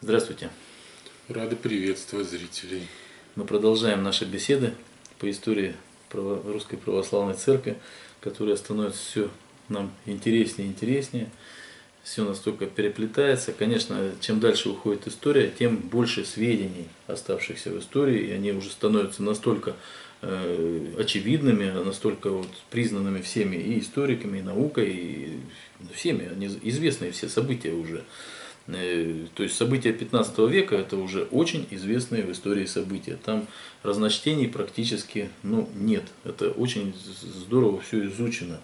Здравствуйте. Рады приветствовать зрителей. Мы продолжаем наши беседы по истории Русской Православной Церкви, которая становится все нам интереснее и интереснее. Все настолько переплетается. Конечно, чем дальше уходит история, тем больше сведений, оставшихся в истории, и они уже становятся настолько э, очевидными, настолько вот признанными всеми и историками, и наукой, и всеми, они известные все события уже. Э, то есть события 15 века это уже очень известные в истории события. Там разночтений практически ну, нет. Это очень здорово все изучено,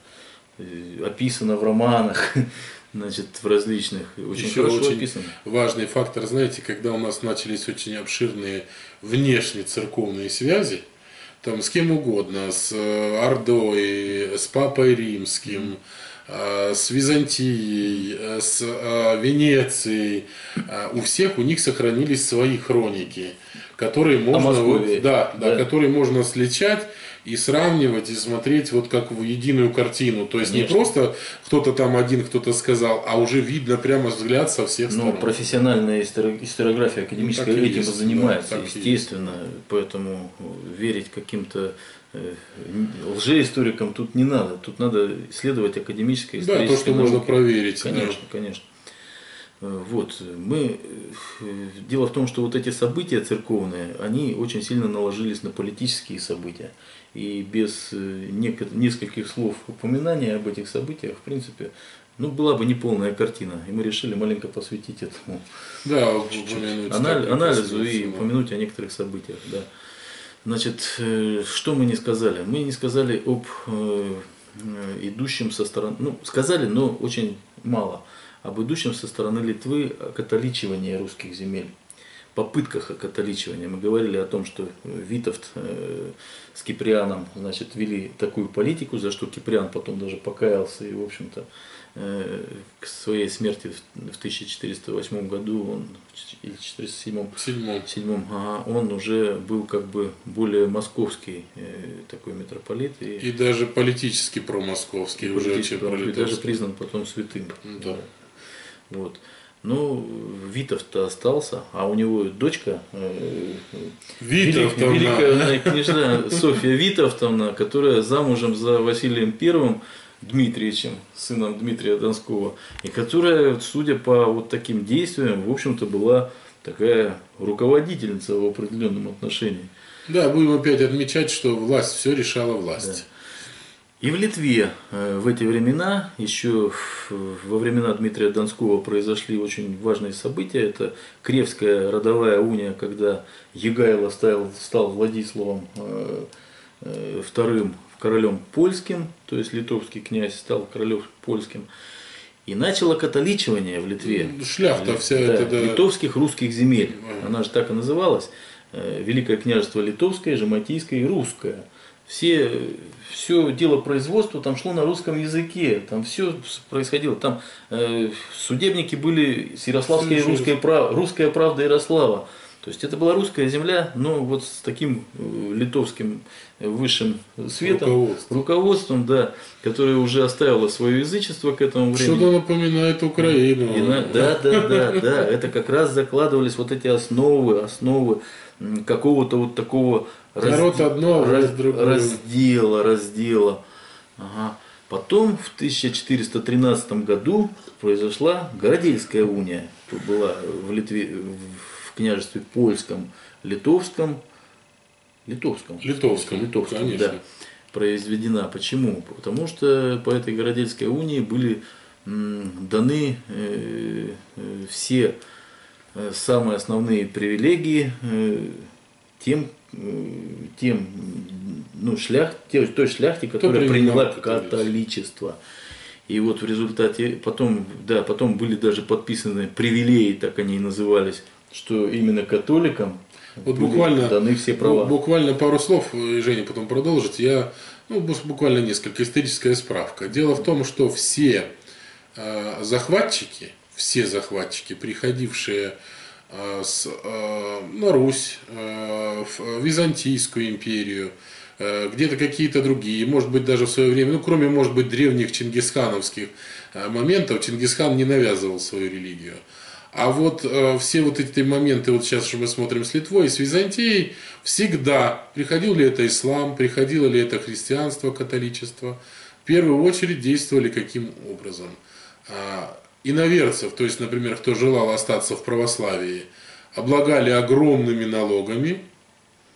э, описано в романах, значит, в различных. Очень Еще хорошо очень описано. Важный фактор, знаете, когда у нас начались очень обширные внешние церковные связи, там с кем угодно, с э, Ордой, с Папой Римским, mm-hmm Э, с Византией, э, с э, Венецией, у всех у них сохранились свои хроники, которые можно, вот, да, да, да. которые можно сличать и сравнивать и смотреть вот как в единую картину. То есть Конечно. не просто кто-то там один кто-то сказал, а уже видно прямо взгляд со всех ну, сторон. Ну, профессиональная историография академическая ну, этим есть, занимается, да, естественно. Есть. Поэтому верить каким-то Э, лжеисторикам тут не надо, тут надо исследовать академическое Да, то, что науки. можно проверить. Конечно, да. конечно. Э, вот, мы, э, дело в том, что вот эти события церковные, они очень сильно наложились на политические события. И без нескольких слов упоминания об этих событиях, в принципе, ну, была бы неполная картина. И мы решили маленько посвятить этому да, анализу и упомянуть о некоторых событиях. Да. Значит, э, что мы не сказали? Мы не сказали об э, идущем со стороны, ну, сказали, но очень мало, об идущем со стороны Литвы католичивании русских земель попытках окатоличивания. Мы говорили о том, что Витовт э, с Киприаном значит, вели такую политику, за что Киприан потом даже покаялся и, в общем-то, э, к своей смерти в 1408 году, он, или 407 седьмом. седьмом, ага, он уже был как бы более московский э, такой митрополит. И, и даже политически промосковский, уже чем И даже признан потом святым. Да. Вот. Ну, Витов-то остался, а у него дочка э, Витовтовна. великая княжна Софья Витовтовна, которая замужем за Василием Первым Дмитриевичем, сыном Дмитрия Донского, и которая, судя по вот таким действиям, в общем-то была такая руководительница в определенном отношении. Да, будем опять отмечать, что власть все решала власть. И в Литве э, в эти времена, еще во времена Дмитрия Донского произошли очень важные события. Это Кревская родовая уния, когда Егайло стал, стал Владиславом II э, королем польским, то есть литовский князь стал королем польским. И начало католичивание в Литве. Шляхта вся да, это, да. Литовских русских земель. Она же так и называлась. Э, Великое княжество Литовское, Жематийское и Русское все, все дело производства там шло на русском языке, там все происходило. Там э, судебники были с Ярославской русская, прав, русская правда Ярослава. То есть это была русская земля, но вот с таким э, литовским высшим светом, руководством, руководством да, которое уже оставило свое язычество к этому времени. Что-то напоминает Украину. И на, да, да, да, да. Это как раз закладывались вот эти основы, основы какого-то вот такого Народ разде... одно, раз, раздела, раздела. Ага. Потом в 1413 году произошла Городельская уния. Тут была в Литве, в княжестве польском, литовском, литовском, литовском, литовском конечно. да, произведена. Почему? Потому что по этой Городельской унии были даны э, э, все э, самые основные привилегии тем, тем ну, шлях, той, той шляхте, которая приняла католичество. И вот в результате потом, да, потом были даже подписаны привилеи, так они и назывались, что именно католикам вот буквально, даны все права. Буквально пару слов, и Женя потом продолжит. Я, ну, буквально несколько, историческая справка. Дело в том, что все э, захватчики, все захватчики, приходившие Э, с, э, на Русь, э, в Византийскую империю, где-то какие-то другие, может быть даже в свое время, ну кроме может быть древних чингисхановских моментов, Чингисхан не навязывал свою религию. А вот э, все вот эти моменты, вот сейчас, что мы смотрим с Литвой с Византией, всегда, приходил ли это ислам, приходило ли это христианство, католичество, в первую очередь действовали каким образом? Иноверцев, то есть, например, кто желал остаться в православии, облагали огромными налогами,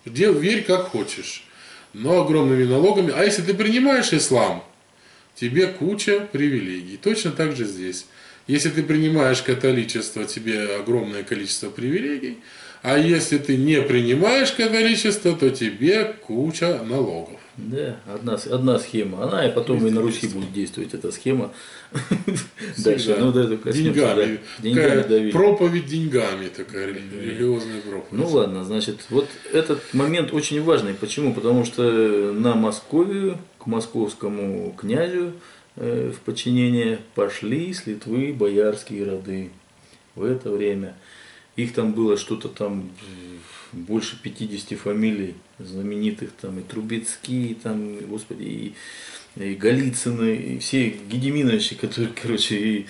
Дел, верь как хочешь, но огромными налогами. А если ты принимаешь ислам, тебе куча привилегий. Точно так же здесь. Если ты принимаешь католичество, тебе огромное количество привилегий. А если ты не принимаешь католичество, то тебе куча налогов. Да, одна, одна схема. Она и потом и на Руси будет действовать эта схема. Дальше. Ну, да, это деньгами. деньгами. Проповедь деньгами такая, религиозная проповедь. Ну ладно, значит, вот этот момент очень важный. Почему? Потому что на Московию, к московскому князю э, в подчинение пошли с Литвы боярские роды в это время. Их там было что-то там больше 50 фамилий знаменитых, там и Трубецкие, там, господи, и, и Голицыны, и все Гедеминовичи, которые, короче, и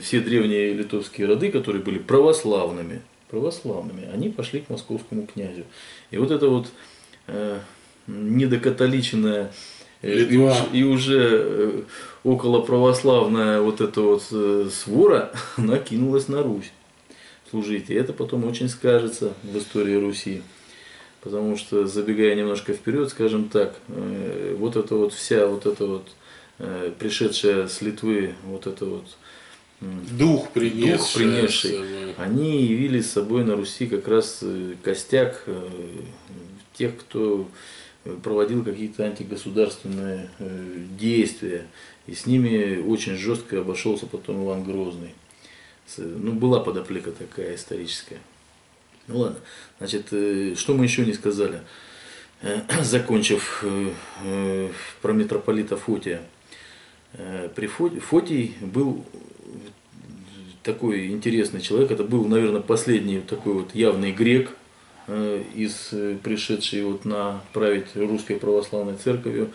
все древние литовские роды, которые были православными, православными, они пошли к московскому князю. И вот это вот э, недокатоличенная э, и, уж, и уже э, около православная вот эта вот э, свора, она кинулась на Русь служить. И это потом очень скажется в истории Руси. Потому что, забегая немножко вперед, скажем так, э, вот эта вот вся вот эта вот э, пришедшая с Литвы вот это вот дух, принесший, дух принесший они явили с собой на Руси как раз э, костяк тех, кто проводил какие-то антигосударственные действия. И с ними очень жестко обошелся потом Иван Грозный ну, была подоплека такая историческая. Ну ладно, значит, э, что мы еще не сказали, э, закончив э, про митрополита Фотия. При Фотий был такой интересный человек, это был, наверное, последний такой вот явный грек, из пришедший вот на править русской православной церковью.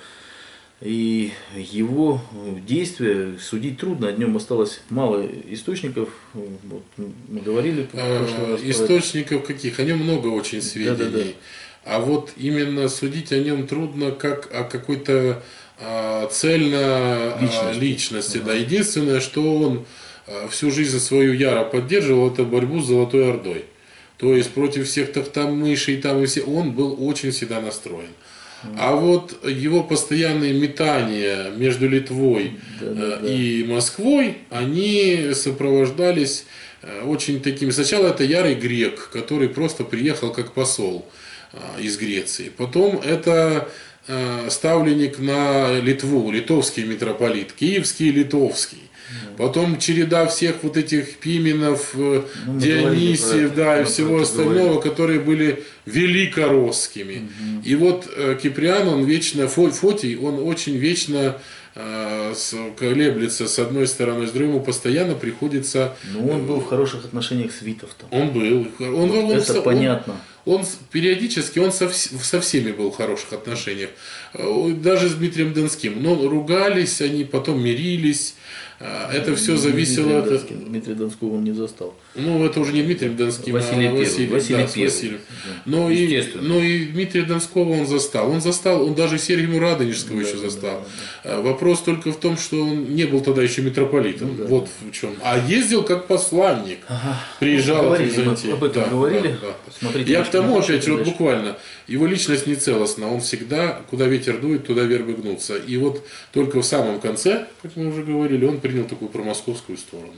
И его действия судить трудно, о нем осталось мало источников. Вот, мы говорили. А, источников каких? О нем много очень сведений. Да, да, да. А вот именно судить о нем трудно, как о какой-то а, цельно личности. личности ага. да. Единственное, что он а, всю жизнь свою яро поддерживал, это борьбу с Золотой Ордой. То есть против всех тахтамышей там и все, он был очень всегда настроен. А вот его постоянные метания между Литвой да, да, э, да. и Москвой, они сопровождались э, очень такими. Сначала это ярый грек, который просто приехал как посол э, из Греции. Потом это ставленник на Литву, литовский митрополит, киевский и литовский. Потом череда всех вот этих Пименов, ну, Дионисиев, да, и всего остального, говорили. которые были великоросскими. Угу. И вот э, Киприан, он вечно, Фотий, он очень вечно э, колеблется с одной стороны, с другой ему постоянно приходится... Ну, он был в хороших отношениях с Витовтом. Он был. Он, вот он, это он, понятно. Он, периодически, он со, со всеми был в хороших отношениях. Э, даже с Дмитрием Донским. Но ругались они, потом мирились. А, это все зависело от... Дмитрий Донского он не застал. Ну, это уже не Дмитрий Донский, Василий а Василий, Василий, да, Василий. Да. Но, и, но и Дмитрия Донского он застал. Он застал, он даже Сергия Радонежского да, еще застал. Да, да. Вопрос только в том, что он не был тогда еще митрополитом. Ну, да. Вот в чем. А ездил как посланник. Ага. Приезжал ну, говорили, Об этом да, говорили. Да, да. Смотрите, Я к тому, опять же, вот буквально, его личность не целостна. Он всегда, куда ветер дует, туда вербы гнутся. И вот только в самом конце, как мы уже говорили, он принял такую промосковскую сторону.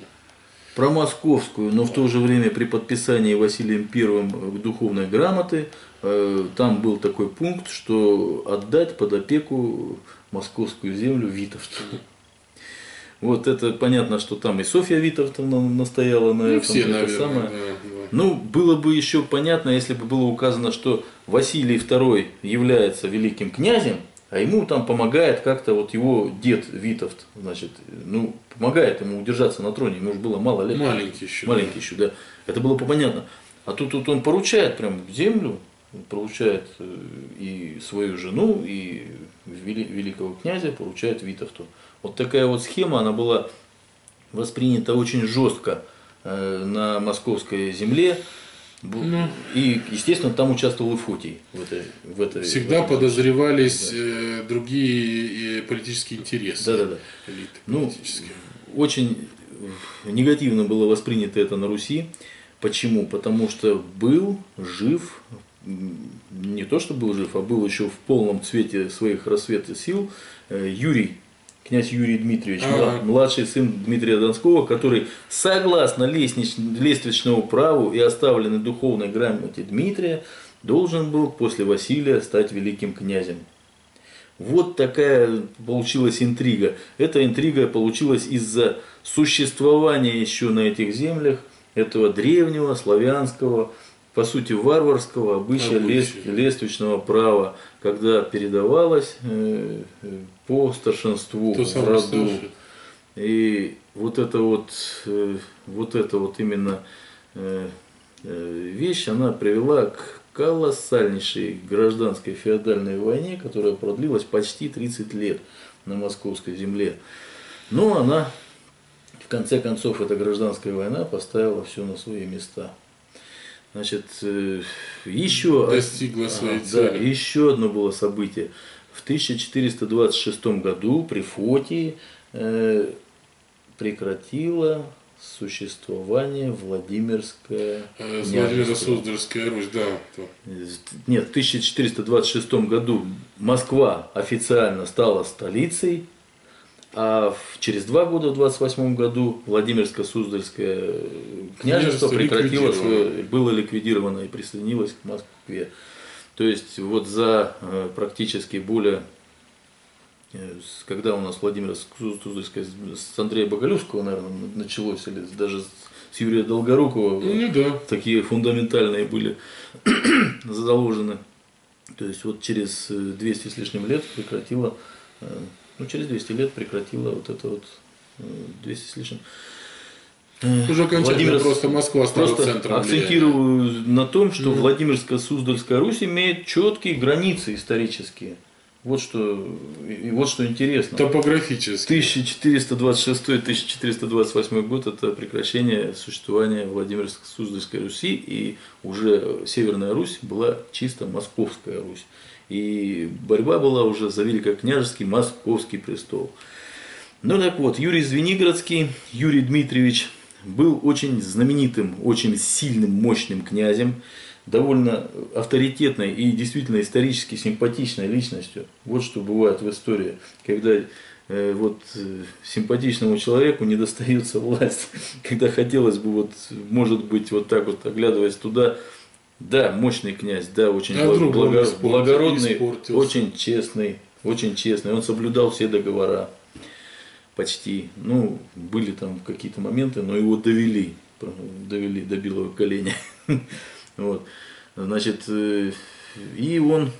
Промосковскую, но в то же время при подписании Василием I духовной грамоты э, там был такой пункт, что отдать под опеку московскую землю Витовцу. Вот это понятно, что там и Софья Витовна настояла на ну, этом. Все, наверное, самое. Да, да. Ну, было бы еще понятно, если бы было указано, что Василий II является великим князем, а ему там помогает как-то вот его дед Витовт, значит, ну, помогает ему удержаться на троне, ему уже было мало лет. Маленький еще. Маленький да. еще, да. Это было бы понятно. А тут, тут он поручает прям землю, поручает э, и свою жену, и великого князя поручает Витовту. Вот такая вот схема, она была воспринята очень жестко э, на московской земле. Ну. И, естественно, там участвовал и Фотий в этой, в этой Всегда в этом- подозревались э, другие э, политические интересы. Да-да-да. Элиты Ну, политические. очень негативно было воспринято это на Руси. Почему? Потому что был жив, не то что был жив, а был еще в полном цвете своих рассвета сил Юрий, князь Юрий Дмитриевич, Ага. мла- младший сын Дмитрия Донского, который согласно лестнич- лествичному праву и оставленной духовной грамоте Дмитрия должен был после Василия стать великим князем. Вот такая получилась интрига. Эта интрига получилась из-за существования еще на этих землях этого древнего славянского, по сути варварского обычая Обычая. лес- лествичного права, когда передавалось э, э, по старшинству То в роду. И вот это вот, э, вот это вот именно э, вещь, она привела к колоссальнейшей гражданской феодальной войне, которая продлилась почти 30 лет на московской земле. Но она, в конце концов, эта гражданская война поставила все на свои места. Значит, э, еще, Достигла своей да, цели. еще одно было событие. В 1426 году при Фотии э, прекратила существование Владимирская Э, С княжество. Владимира Суздальская Русь, да. Нет, в 1426 году Москва официально стала столицей, а в- через два года, в 28 году, Владимирско-Суздальское княжество прекратило свое, было ликвидировано и присоединилось к Москве. То есть вот за э, практически более, э, когда у нас Владимир-Суздальское с Андрея Боголюбского, наверное, началось, или даже с Юрия Долгорукова, Ну да. такие фундаментальные были заложены. То есть вот через э, 200 с лишним лет прекратила, э, ну через 200 лет прекратила вот это вот э, 200 с лишним. Э, Уже Владимир- просто Москва стала Просто центром влияния. акцентирую на том, что Владимирско-Суздальская Русь имеет четкие границы исторические. Вот что, и вот что интересно. Топографически. 1426-1428 год – это прекращение существования Владимирско-Суздальской Руси, и уже Северная Русь была чисто Московская Русь. И борьба была уже за великокняжеский Московский престол. Ну так вот, Юрий Звенигородский, Юрий Дмитриевич был очень знаменитым, очень сильным, мощным князем, довольно авторитетной и действительно исторически симпатичной личностью. Вот что бывает в истории, когда э, вот э, симпатичному человеку не достается власть, когда хотелось бы вот, может быть, вот так вот оглядываясь туда, да, мощный князь, да, очень А благ- благо- испортил- благородный, испортился? очень честный, очень честный. Он соблюдал все договора почти. Ну, были там какие-то моменты, но его довели, довели до белого коленя. Вот. Значит, э, и он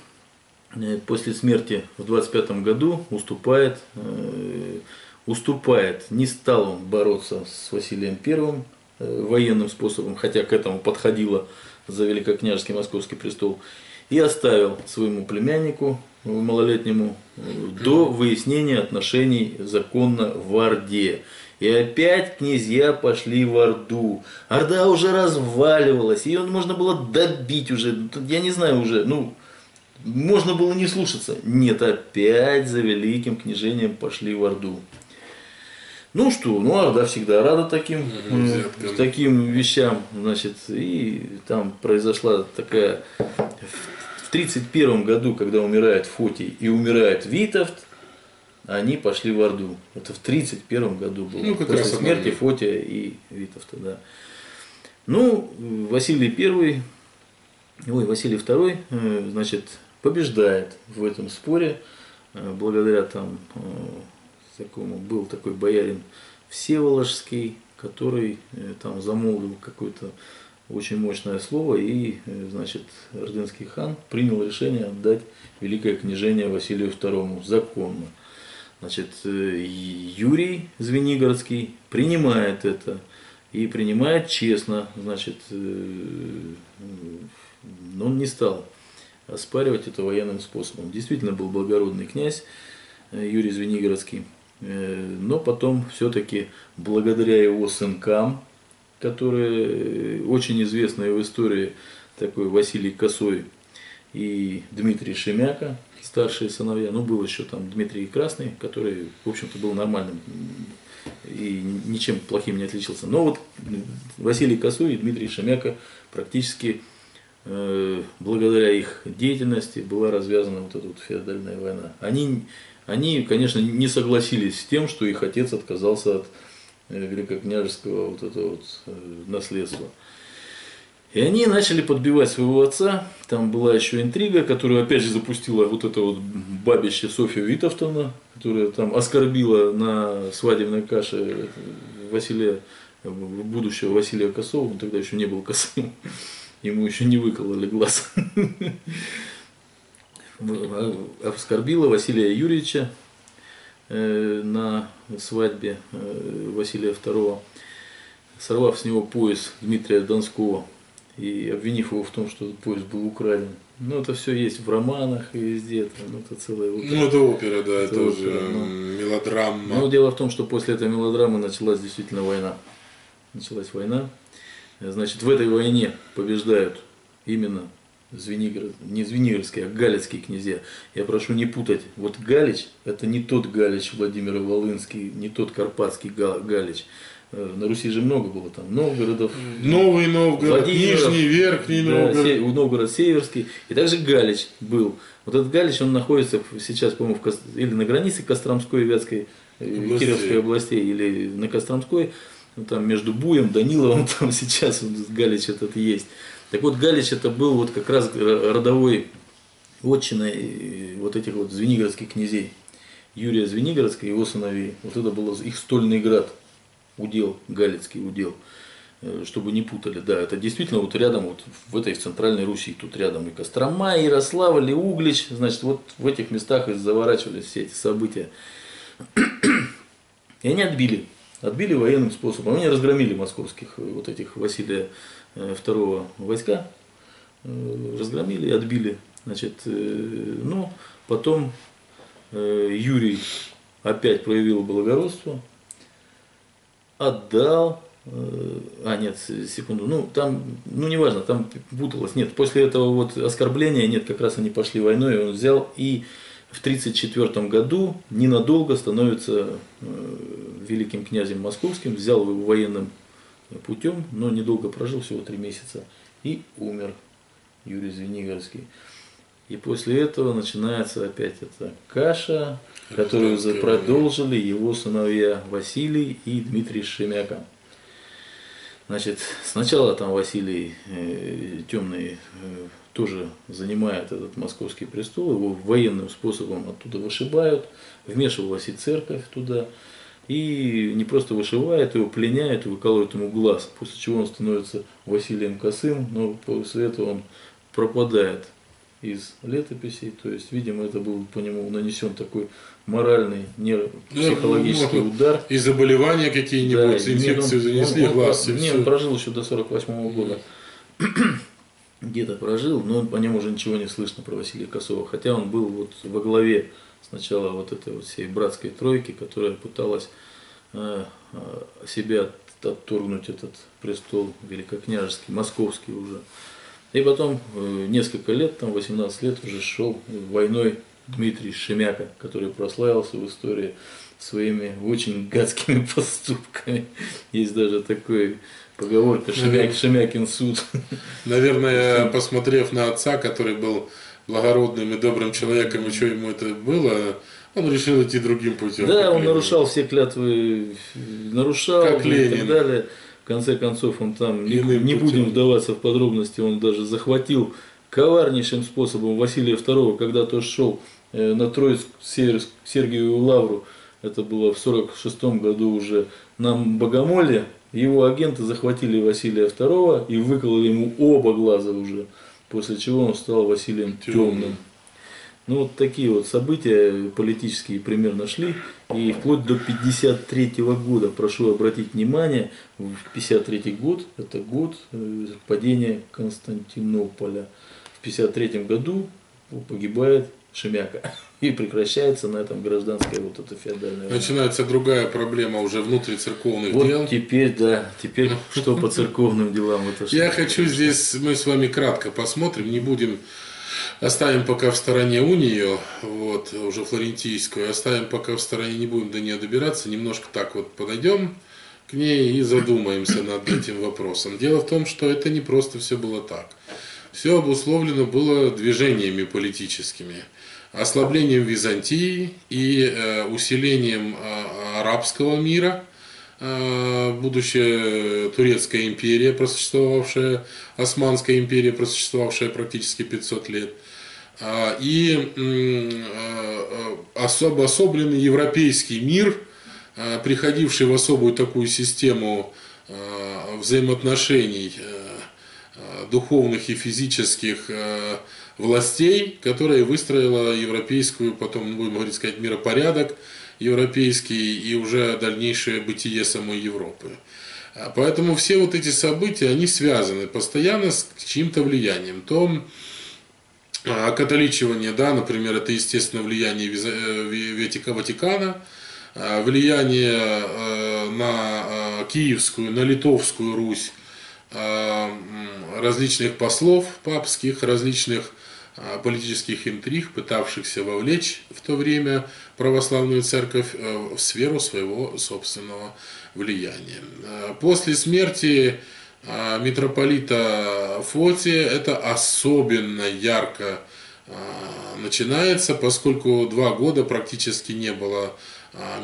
э, после смерти в 25 году уступает, э, уступает, не стал он бороться с Василием Первым военным способом, хотя к этому подходило за великокняжеский московский престол, и оставил своему племяннику э, малолетнему э, до выяснения отношений законно в Орде. И опять князья пошли в Орду. Орда уже разваливалась, ее можно было добить уже. Я не знаю уже, ну, можно было не слушаться. Нет, опять за великим княжением пошли в Орду. Ну что, ну Орда всегда рада таким, взяткам. таким вещам, значит, и там произошла такая в 31 году, когда умирает Фотий и умирает Витовт, они пошли в Орду. Это в 31 году было. Ну, после смерти она- Фотия и Витовта, да. Ну, Василий I, ой, Василий II, э, значит, побеждает в этом споре, э, благодаря там э, такому, был такой боярин Всеволожский, который э, там замолвил какое-то очень мощное слово, и, э, значит, Ордынский хан принял решение отдать Великое княжение Василию II законно. Значит, э, Юрий Звенигородский принимает это и принимает честно, значит, но он не стал оспаривать это военным способом. Действительно был благородный князь Юрий Звенигородский, но потом все-таки благодаря его сынкам, который очень известный в истории такой Василий Косой и Дмитрий Шемяка, старшие сыновья. Ну, был еще там Дмитрий Красный, который, в общем-то, был нормальным и ничем плохим не отличился. Но вот Василий Косой и Дмитрий Шемяка практически э, благодаря их деятельности была развязана вот эта вот феодальная война. Они, они, конечно, не согласились с тем, что их отец отказался от э, великокняжеского вот этого вот э, наследства. И они начали подбивать своего отца. Там была еще интрига, которую опять же запустила вот это вот бабище Софья Витовтовна, которая там оскорбила на свадебной каше Василия, будущего Василия Косова, он тогда еще не был косым, ему еще не выкололи глаз. Оскорбила Василия Юрьевича э, на свадьбе э, Василия II, сорвав с него пояс Дмитрия Донского, и обвинив его в том, что поезд был украден. Ну, это все есть в романах и везде. Там, ну, это целая опера. Ну, это опера, да, это, это уже опера, ну. мелодрама. Но дело в том, что после этой мелодрамы началась действительно война. Началась война. Значит, в этой войне побеждают именно Звенигород, не Звенигородские, а Галицкие князья. Я прошу не путать. Вот Галич – это не тот Галич Владимир Волынский, не тот Карпатский Галич. Э, на Руси же много было там Новгородов. Новый Новгород, Нижний, Верхний да, Новгород. Се, Новгород Северский. И также Галич был. Вот этот Галич, он находится сейчас, по-моему, или на границе Костромской и Вятской, э, областей. Кировской областей, или на Костромской, ну, там между Буем, Даниловым, там сейчас Галич этот есть. Так вот, Галич это был вот как раз родовой отчиной э, вот этих вот звенигородских князей. Юрия Звенигородского и его сыновей. Вот это был их стольный град удел, Галицкий удел, э, чтобы не путали. Да, это действительно вот рядом, вот в этой центральной Руси, тут рядом и Кострома, и Ярославль, и Углич, значит, вот в этих местах и заворачивались все эти события. И они отбили, отбили военным способом. Они разгромили московских э, вот этих Василия II э, войска, разгромили и отбили. Значит, ну, потом Юрий опять проявил благородство, отдал, э, а нет, секунду, ну там, ну неважно, там путалось, нет, после этого вот оскорбления, нет, как раз они пошли войной, он взял и в 1934 году ненадолго становится э, великим князем московским, взял его военным путем, но недолго прожил, всего три месяца, и умер Юрий Звенигорский. И после этого начинается опять эта каша, которую продолжили его сыновья Василий и Дмитрий Шемяка. Значит, сначала там Василий э, Темный э, тоже занимает этот московский престол, его военным способом оттуда вышибают, вмешивалась и церковь туда, и не просто вышивает его, пленяет, выкалывает ему глаз, после чего он становится Василием Косым, но после этого он пропадает из летописей, то есть, видимо, это был по нему нанесен такой моральный, психологический ну, удар. И заболевания какие-нибудь, да, инфекцию он, занесли, он, глаз. Он, не, он прожил еще до 48 -го года. Где-то прожил, но по нему уже ничего не слышно про Василия Косова. Хотя он был вот во главе сначала вот этой вот всей братской тройки, которая пыталась э, э, себя отторгнуть этот престол великокняжеский, московский уже. И потом э, несколько лет, там 18 лет уже шел войной Дмитрий Шемяка, который прославился в истории своими очень гадскими поступками. Есть даже такой поговорка Шемяк, Шемякин суд. Наверное, посмотрев на отца, который был благородным и добрым человеком, и что ему это было, он решил идти другим путем. Да, он нарушал все клятвы, нарушал как и так далее. В конце концов, он там, не, не будем вдаваться в подробности, он даже захватил коварнейшим способом Василия II, когда тот шел э, на Троицк Сергиеву Лавру, это было в 46 году уже, на Богомоле, его агенты захватили Василия II и выкололи ему оба глаза уже, после чего он стал Василием Темным. Ну вот такие вот события политические примерно шли. И вплоть до 53 года, прошу обратить внимание, в 53 год, это год э, падения Константинополя. В 53 году погибает Шемяка. И прекращается на этом гражданская вот эта феодальная война. Начинается другая проблема уже внутри церковных Вот дел. теперь, да, теперь что по церковным делам? Это? Я хочу здесь, мы с вами кратко посмотрим, не будем, оставим пока в стороне унию, вот, уже флорентийскую, оставим пока в стороне, не будем до нее добираться, немножко так вот подойдем к ней и задумаемся над этим вопросом. Дело в том, что это не просто все было так. Все обусловлено было движениями политическими. Ослаблением Византии и э, усилением э, арабского мира, э, будущая Турецкая империя, просуществовавшая, Османская империя, просуществовавшая практически 500 лет, и особо особленный европейский мир, приходивший в особую такую систему взаимоотношений духовных и физических властей, которая выстроила европейскую, потом, будем говорить, сказать, миропорядок европейский и уже дальнейшее бытие самой Европы. А поэтому все вот эти события, они связаны постоянно с чьим-то влиянием. То а, католичивание, да, например, это, естественно, влияние э, Ватикана, а, влияние э, на э, Киевскую, на Литовскую Русь, различных послов папских, различных а, политических интриг, пытавшихся вовлечь в то время православную церковь э, в сферу своего собственного влияния. После смерти митрополита Фотия это особенно ярко начинается, поскольку два года практически не было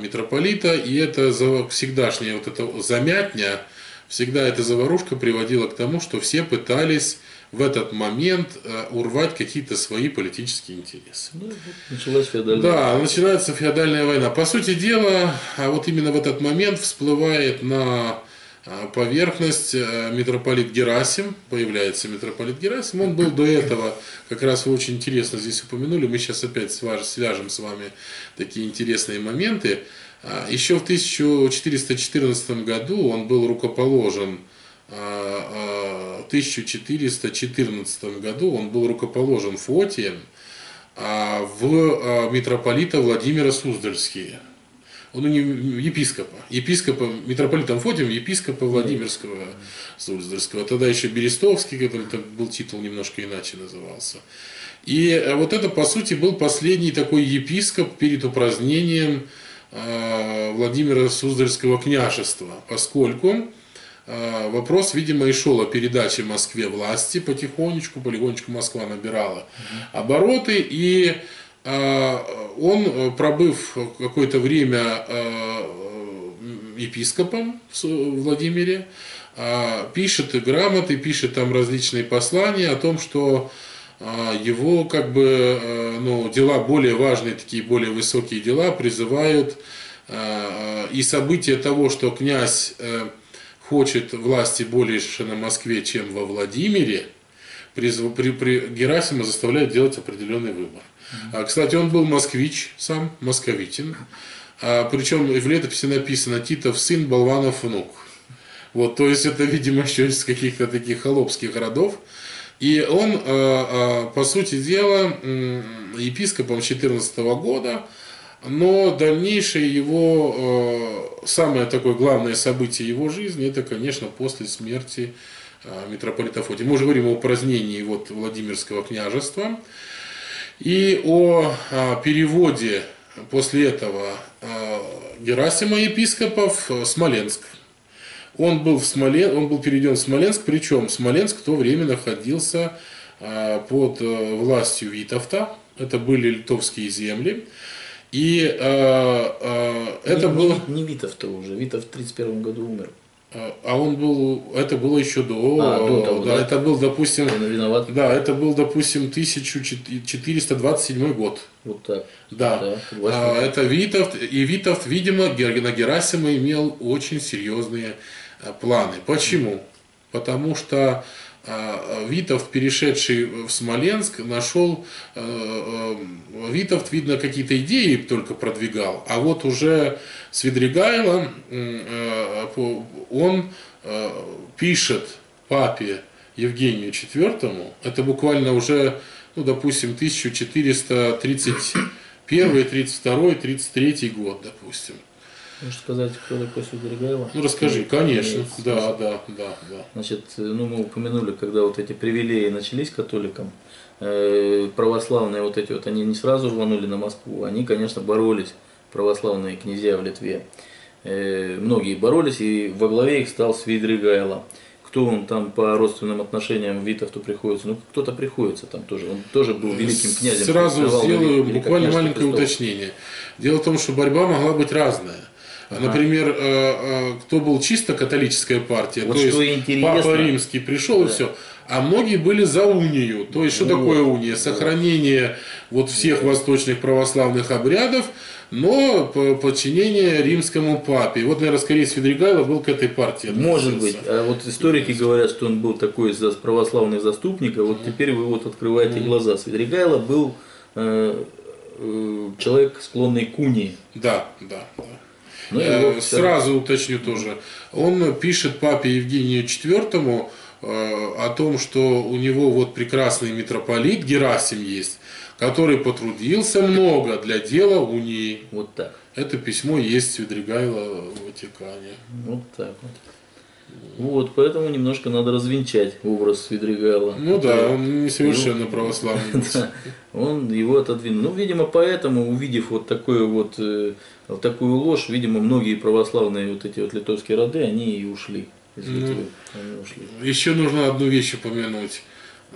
митрополита, и это всегдашняя вот эта замятня, всегда эта заварушка приводила к тому, что все пытались в этот момент э, урвать какие-то свои политические интересы. Ну, началась феодальная Да, война. начинается феодальная война. По сути дела, а вот именно в этот момент всплывает на э, поверхность э, митрополит Герасим, появляется митрополит Герасим, он был до этого, как раз вы очень интересно здесь упомянули, мы сейчас опять свяжем с вами такие интересные моменты. А, Еще в 1414 году он был рукоположен в 1414 году он был рукоположен Фотием а, в а, митрополита Владимира Суздальские. Он не епископа. Епископа, митрополитом Фотием, епископа Владимирского Суздальского. Тогда еще Берестовский, который был титул немножко иначе назывался. И а, вот это, по сути, был последний такой епископ перед упразднением Владимира Суздальского княжества, поскольку Э, вопрос, видимо, и шел о передаче Москве власти потихонечку, полигонечку Москва набирала обороты, и э, он, пробыв какое-то время э, епископом в Владимире, пишет грамоты, пишет там различные послания о том, что его как бы ну, дела более важные, такие более высокие дела призывают и события того, что князь хочет власти больше на Москве, чем во Владимире, при, при, при Герасима заставляет делать определенный выбор. А, кстати, он был москвич, сам московитин. А, причем в летописи написано Титов сын, Болванов внук. Вот, то есть это, видимо, еще из каких-то таких холопских родов. И он, а, а, по сути дела, епископом 14 года, но дальнейшее его, э, самое такое главное событие его жизни, это, конечно, после смерти э, митрополита Фотия. Мы уже говорим о упразднении вот Владимирского княжества и о э, переводе после этого Герасима епископов в Смоленск. Он был, в Смолен... он был переведен в Смоленск, причем Смоленск в то время находился под властью Витовта, это были литовские земли. И э, э, это не, было... Не, не Витов-то уже, Витов в 31 году умер. А, а он был, это было еще до, а, до того, да, да, это был, допустим, виноват. да, это был, допустим, 1427 год. Вот так. Да, да а, это Витовт, и Витовт, видимо, на Герасима имел очень серьезные э, планы. Почему? Потому что а, Витовт, перешедший в Смоленск, нашел, э, э, Витовт, видно, какие-то идеи только продвигал, а вот уже Свидригайло, э, он пишет папе Евгению IV, это буквально уже ну, допустим, 1431, 32, 33 год, допустим. Можешь сказать, кто такой Свидригайло? Ну, расскажи, конечно. Имеет Да, да, да, да. Значит, ну мы упомянули, когда вот эти привилегии начались католикам, э, православные вот эти вот, они не сразу рванули на Москву, они, конечно, боролись, православные князья в Литве. Э, Многие боролись, и во главе их стал Свидригайло. Кто он там по родственным отношениям Витовту приходится? Ну, кто-то приходится там тоже. Он тоже был великим князем. Сразу сделаю буквально маленькое престол. уточнение. Дело в том, что борьба могла быть разная. Например, э, э, кто был чисто католическая партия, Вот то есть интересно. Папа Римский пришел и Да. все. А многие были за унию. То есть, что Вот. такое уния? Сохранение вот всех восточных православных обрядов, но по- подчинение римскому папе. И вот, наверное, скорее Свидригайло был к этой партии. Может относился. быть. А вот историки говорят, что он был такой православный заступник, а вот теперь вы вот открываете глаза. Свидригайло был э, э, человек, склонный к унии. Да, да, да. Ну, его Сразу уточню тоже. Он пишет папе Евгению IV э, о том, что у него вот прекрасный митрополит Герасим есть, который потрудился много для дела унии. Вот так. Это письмо есть Свидригайло в Ватикане. Вот так вот. Вот, поэтому немножко надо развенчать образ Свидригайла. Ну да, он не совершенно православный. был. Да, он его отодвинул. Ну, видимо, поэтому, увидев вот такую вот, э, такую ложь, видимо, многие православные вот эти вот литовские роды, они и ушли из Ну. Литвы. Ушли. Еще нужно одну вещь упомянуть.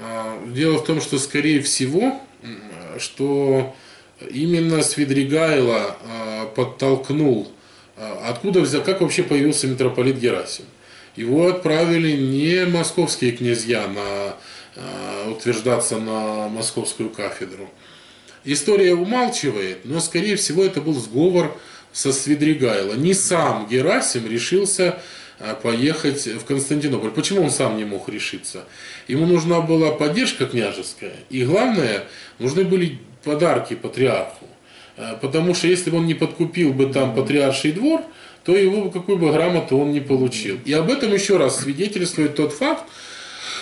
А, Дело в том, что, скорее всего, что именно Свидригайло а, подтолкнул, а, откуда взял, как вообще появился митрополит Герасим. Его отправили не московские князья на, а, утверждаться на московскую кафедру. История умалчивает, но, скорее всего, это был сговор со Свидригайло. Не сам Герасим решился а, поехать в Константинополь. Почему он сам не мог решиться? Ему нужна была поддержка княжеская, и главное, нужны были подарки патриарху. А, Потому что если бы он не подкупил бы там патриарший двор, то его какую бы грамоту он не получил. И об этом еще раз свидетельствует тот факт,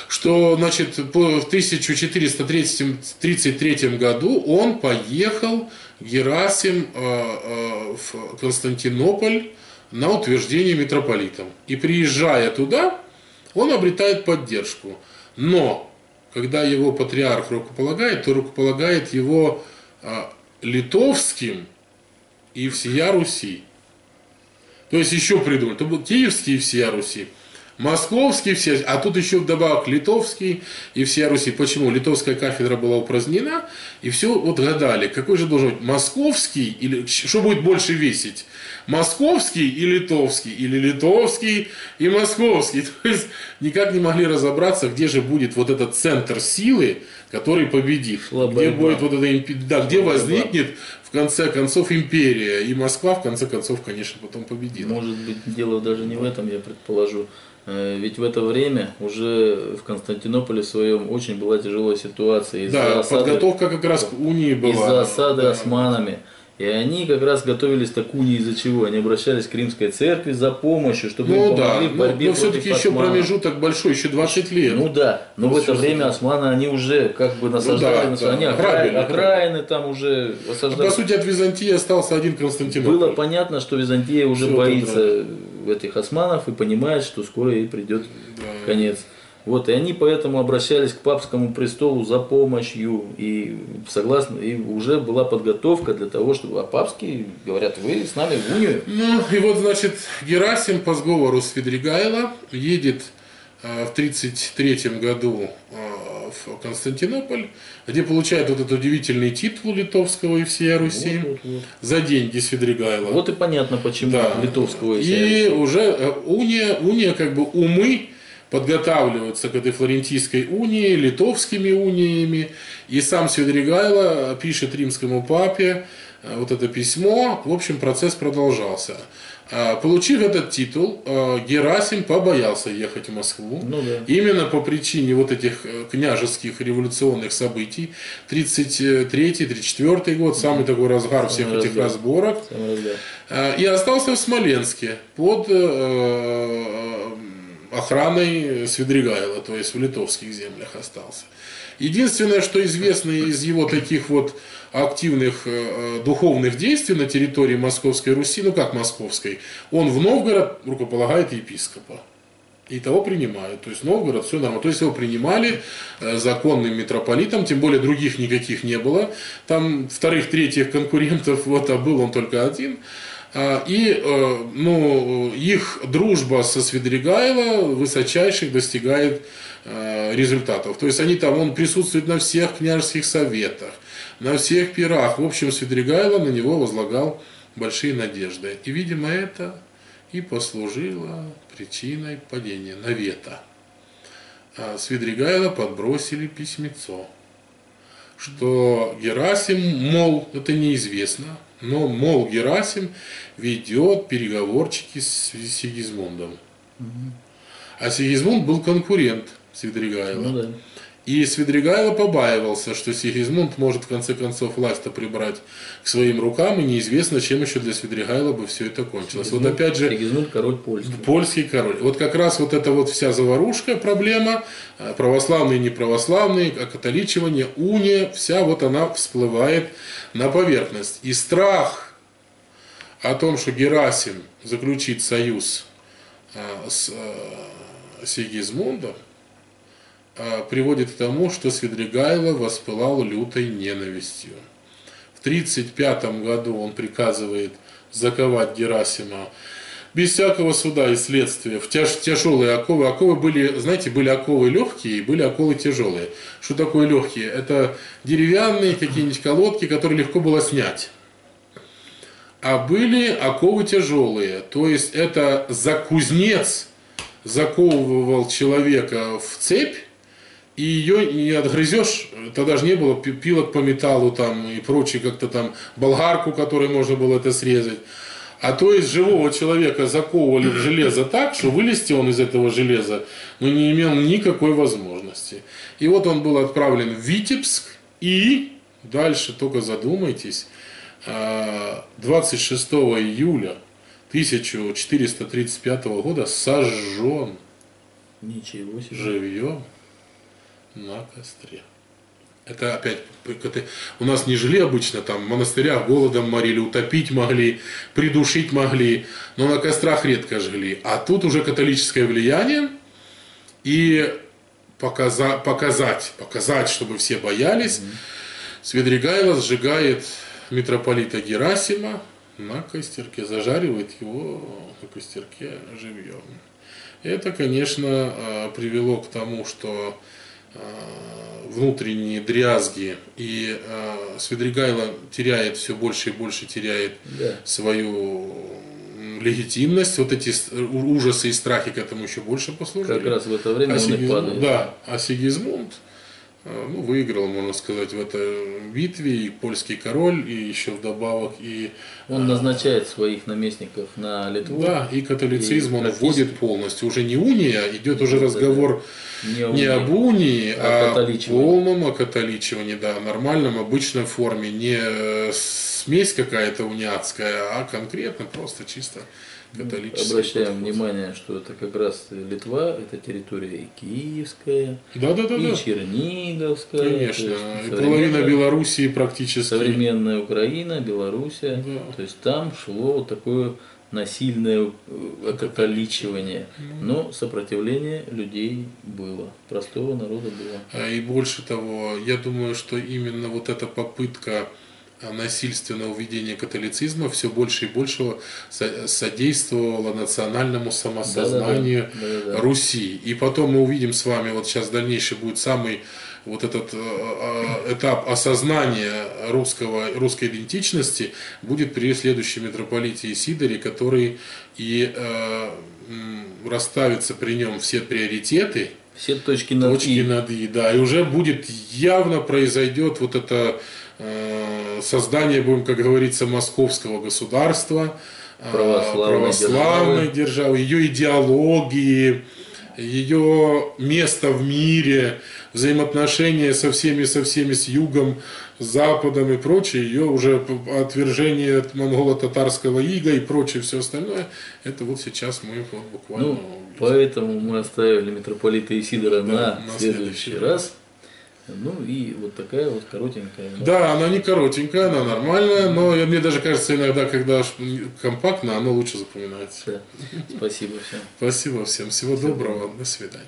что значит, в 1433 году он поехал, Герасим, э, э, в Константинополь на утверждение митрополитом. И приезжая туда, он обретает поддержку. Но, когда его патриарх рукополагает, то рукополагает его э, литовским и всея Руси. То есть еще придумали. То был Киевский и Руси. Московский все, а тут еще вдобавок литовский и всея Руси. Почему? Литовская кафедра была упразднена, и все вот гадали, какой же должен быть московский, или что будет больше весить? Московский и литовский, или литовский и московский. То есть никак не могли разобраться, где же будет вот этот центр силы, который победит. Шла где борьба. будет вот это, да, где возникнет в конце концов империя. И Москва в конце концов, конечно, потом победила. Может быть, дело даже не в этом, я предположу. Э, Ведь в это время уже в Константинополе своем очень была тяжелая ситуация из-за Да, осады, подготовка как раз к унии была. из-за осады Да. османами. И они как раз готовились к унии из-за чего? Они обращались к римской церкви за помощью, чтобы им Ну да, помогли в но, борьбе но против все-таки еще промежуток большой, еще 20 лет. Ну да, но в Ну, это слушай, время да. османы, они уже как бы насаждали, да, нас- да, они грабили, окраины, там уже осаждали. По сути, от Византии остался один Константинополь. Было понятно, что Византия уже Всё боится этих османов и понимает, что скоро ей придет конец. Вот, и они поэтому обращались к папскому престолу за помощью, и согласно, и уже была подготовка для того, чтобы, а папские говорят, вы с нами в унию. Ну, и вот, значит, Герасим по сговору с Федригайло едет э, в 1933 году э, Константинополь, где получает вот этот удивительный титул литовского и всея Руси Вот, вот, вот. за деньги с Федригайло. Вот и понятно, почему Да. литовского и И уже э, уния, уния, как бы умы подготавливаются к этой флорентийской унии, литовскими униями. И сам Свидригайло пишет римскому папе э, вот это письмо. В общем, процесс продолжался. А, Получив этот титул, э, Герасим побоялся ехать в Москву. Ну да. Именно по причине вот этих э, княжеских революционных событий. 33-34 год, самый такой разгар всех Самый этих разборок. Самый. Э, И остался в Смоленске под э, охраной Свидригайла, то есть в литовских землях остался. Единственное, что известно из его таких вот активных э, духовных действий на территории Московской Руси, ну как Московской, он в Новгород рукополагает епископа. И того принимают. То есть Новгород, все нормально. То есть его принимали э, законным митрополитом, тем более других никаких не было. Там вторых, третьих конкурентов, вот, а был он только один. А, и э, ну, их дружба со Свидригайло высочайших достигает э, результатов. То есть они там, он присутствует на всех княжеских советах, на всех пирах. В общем, Свидригайло на него возлагал большие надежды. И, видимо, это и послужило причиной падения навета. А Свидригайло подбросили письмецо, что Герасим, мол, это неизвестно, но, мол, Герасим ведет переговорчики с Сигизмундом. А Сигизмунд был конкурент Свидригайла. Ну, да. И Свидригайло побаивался, что Сигизмунд может в конце концов власть-то прибрать к своим рукам, и неизвестно, чем еще для Свидригайла бы все это кончилось. Сигизмунд, вот опять же... Сигизмунд король польский. Польский король. Вот как раз вот эта вот вся заварушка, проблема, э, православные, неправославные, католичивание, уния, вся вот она всплывает на поверхность. И страх о том, что Герасим заключит союз э, с э, Сигизмундом, а, приводит к тому, что Свидригайло воспылал лютой ненавистью. В 1935 году он приказывает заковать Герасима без всякого суда и следствия в тяж, тяжелые оковы. Оковы были, знаете, были оковы легкие и были оковы тяжелые. Что такое легкие? Это деревянные какие-нибудь колодки, которые легко было снять. А были оковы тяжелые. То есть это за кузнец заковывал человека в цепь, и ее не отгрызешь, тогда же не было пилок по металлу там и прочее, как-то там болгарку, которой можно было это срезать. А то есть живого человека заковывали в железо так, что вылезти он из этого железа ну, не имел никакой возможности. И вот он был отправлен в Витебск и, дальше только задумайтесь, 26 а, июля 1435 года сожжен Ничего себе. живьем на костре. Это опять, это, у нас не жили обычно, там в монастырях голодом морили, утопить могли, придушить могли, но на кострах редко жгли. А тут уже католическое влияние, и показа, показать, показать, чтобы все боялись, mm-hmm. Свидригайло сжигает митрополита Герасима на костерке, зажаривает его на костерке живьем. Это, конечно, а, привело к тому, что Э, внутренние дрязги, и э, Свидригайло теряет все больше и больше теряет да. свою легитимность, вот эти ужасы и страхи к этому еще больше послужили. Как раз в это время а он Сигизмунд, и падает. Да, а Сигизмунд Э, ну, выиграл, можно сказать, в этой битве и польский король, и еще вдобавок и... Он назначает своих наместников на Литву. Да, и католицизм и он вводит полностью. Уже не уния, идет уже разговор не, не об унии, а, а полном окатоличивании, да, нормальном, обычной форме, не смесь какая-то униатская, а конкретно просто чисто католический. Обращаем подход. внимание, что это как раз Литва, это территория и Киевская, да, да, да, и да. Черниговская. Конечно, и половина Белоруссии практически. Современная Украина, Белоруссия. Да. То есть там шло вот такое насильное э, окатоличивание. Но сопротивление людей было, простого народа было. А И больше того, я думаю, что именно вот эта попытка насильственного введения католицизма все больше и больше содействовало национальному самосознанию да, да, да. Да, Руси. И потом мы увидим с вами, вот сейчас дальнейший будет самый вот этот э, э, этап осознания русского, русской идентичности будет при следующем митрополите Исидоре, который и э, расставится при нем все приоритеты, все точки над точки «и». над «и», да, и уже будет явно произойдет вот это Э, создание, будем, как говорится, московского государства, э, православной, православной державы. державы, ее идеологии, ее место в мире, взаимоотношения со всеми, со всеми, с югом, с западом и прочее, ее уже отвержение от монголо-татарского ига и прочее, все остальное, это вот сейчас мы вот буквально... Ну, поэтому мы оставили митрополита Исидора да, на, на следующий, следующий раз. Ну и вот такая вот коротенькая. Да, она не коротенькая, она нормальная, но мне даже кажется иногда, когда компактно, оно лучше запоминается. Да. Спасибо всем. Спасибо всем. Всего доброго. До свидания.